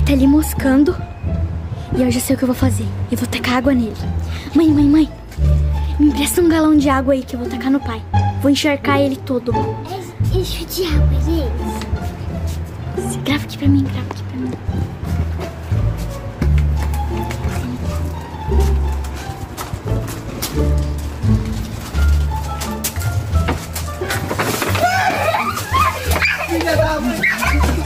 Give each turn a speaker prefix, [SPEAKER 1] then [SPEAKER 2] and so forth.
[SPEAKER 1] pai tá ali moscando. E eu já sei o que eu vou fazer. Eu vou tacar água nele. Mãe, mãe, mãe. Me empresta um galão de água aí que eu vou tacar no pai. Vou encharcar ele todo.
[SPEAKER 2] Enche de água, gente.
[SPEAKER 1] Grava aqui pra mim, grava aqui pra mim. Filha da mãe!